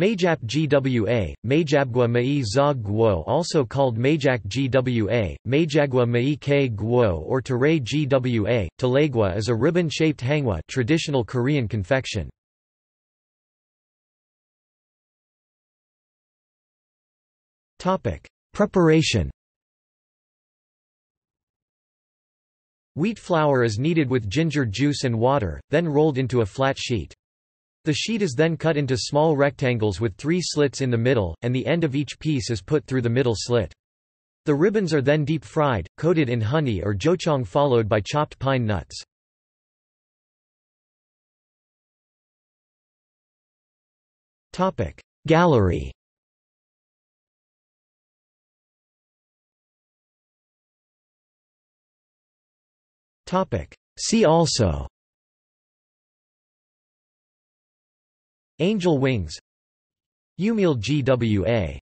Maejap-gwa, Majabgwa Mai Za Guo also called Maejak-gwa, Majagwa Mai K Guo or Tarae-gwa, Talegwa is a ribbon-shaped hangwa traditional Korean confection. Preparation Wheat flour is kneaded with ginger juice and water, then rolled into a flat sheet. The sheet is then cut into small rectangles with three slits in the middle, and the end of each piece is put through the middle slit. The ribbons are then deep fried, coated in honey or jocheong followed by chopped pine nuts. Gallery See also Angel wings. Umeal GWA